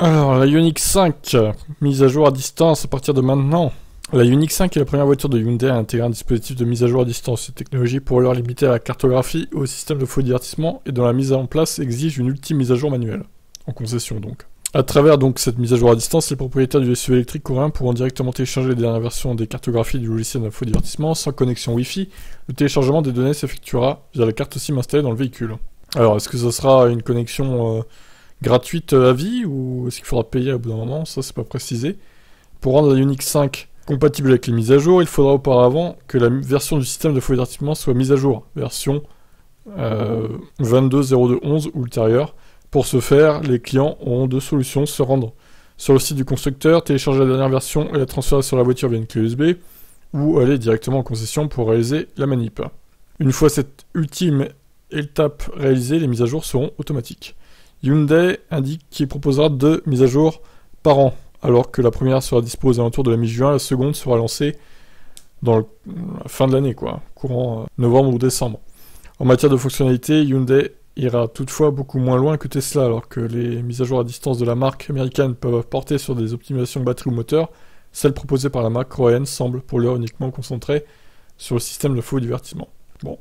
Alors, la Ioniq 5, mise à jour à distance à partir de maintenant. La Ioniq 5 est la première voiture de Hyundai à intégrer un dispositif de mise à jour à distance. Cette technologie pour l'heure limitée à la cartographie au système de faux divertissement et dont la mise en place exige une ultime mise à jour manuelle. En concession donc. À travers donc cette mise à jour à distance, les propriétaires du SUV électrique coréen pourront directement télécharger les dernières versions des cartographies du logiciel de faux divertissement sans connexion Wi-Fi. Le téléchargement des données s'effectuera via la carte SIM installée dans le véhicule. Alors, est-ce que ce sera une connexion euh, gratuite à vie ou est-ce qu'il faudra payer au bout d'un moment Ça, c'est pas précisé. Pour rendre la Unix 5 compatible avec les mises à jour, il faudra auparavant que la version du système de faux divertissement soit mise à jour, version euh, 22.02.11 ou ultérieure. Pour ce faire, les clients auront deux solutions se rendre sur le site du constructeur, télécharger la dernière version et la transférer sur la voiture via une clé USB, ou aller directement en concession pour réaliser la manip. Une fois cette ultime étape réalisée, les mises à jour seront automatiques. Hyundai indique qu'il proposera deux mises à jour par an alors que la première sera disposée à l'entour de la mi-juin, la seconde sera lancée dans la fin de l'année, quoi, courant euh, novembre ou décembre. En matière de fonctionnalité, Hyundai ira toutefois beaucoup moins loin que Tesla, alors que les mises à jour à distance de la marque américaine peuvent porter sur des optimisations batterie ou moteur, celles proposées par la marque coréenne semblent pour l'heure uniquement concentrées sur le système de faux divertissement. Bon,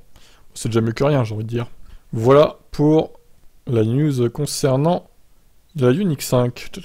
c'est déjà mieux que rien, j'ai envie de dire. Voilà pour la news concernant la Unix 5.